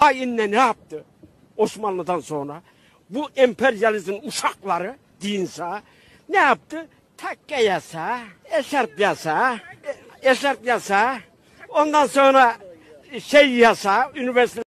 hainle ne yaptı? Osmanlı'dan sonra. Bu emperyalizmin uşakları dinse ne yaptı? Takke yasa eşarp yasa e- yasa ondan sonra şey yasa üniversite